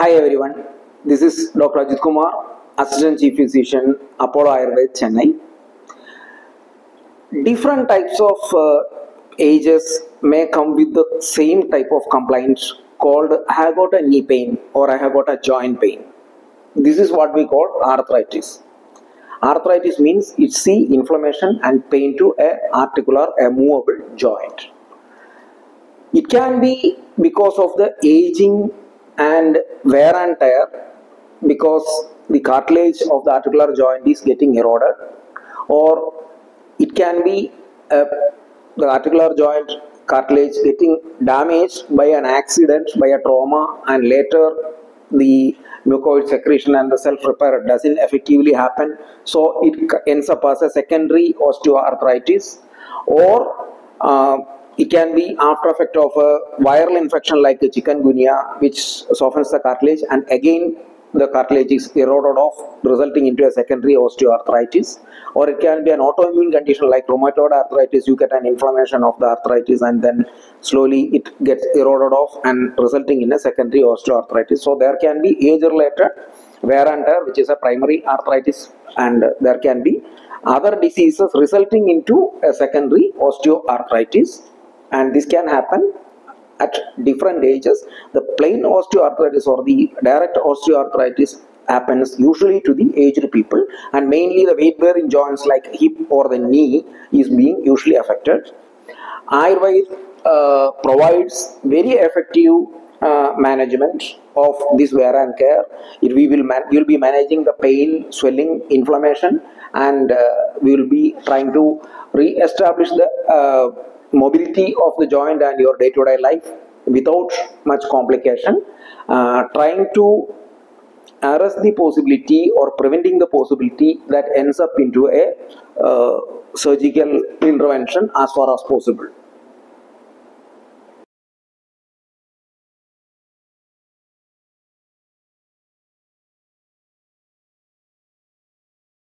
Hi everyone, this is Dr. Ajith Kumar, Assistant Chief Physician, Apollo AyurVAID, Chennai. Different types of uh, ages may come with the same type of complaints called I have got a knee pain or I have got a joint pain. This is what we call arthritis. Arthritis means it's the inflammation and pain to a articular, a movable joint. It can be because of the aging and wear and tear because the cartilage of the articular joint is getting eroded or it can be uh, the articular joint cartilage getting damaged by an accident by a trauma and later the mucoid secretion and the self repair doesn't effectively happen. So it ends up as a secondary osteoarthritis or uh, it can be after effect of a viral infection like chikungunya which softens the cartilage and again the cartilage is eroded off resulting into a secondary osteoarthritis. Or it can be an autoimmune condition like rheumatoid arthritis you get an inflammation of the arthritis and then slowly it gets eroded off and resulting in a secondary osteoarthritis. So there can be age related wear and tear which is a primary arthritis and there can be other diseases resulting into a secondary osteoarthritis and this can happen at different ages. The plain osteoarthritis or the direct osteoarthritis happens usually to the aged people. And mainly the weight bearing joints like hip or the knee is being usually affected. Ayurveda uh, provides very effective uh, management of this wear and care. it, we will man- will be managing the pain swelling inflammation and uh, we will be trying to re-establish the uh, mobility of the joint and your day-to-day life without much complication. Uh, trying to arrest the possibility or preventing the possibility that ends up into a uh, surgical intervention as far as possible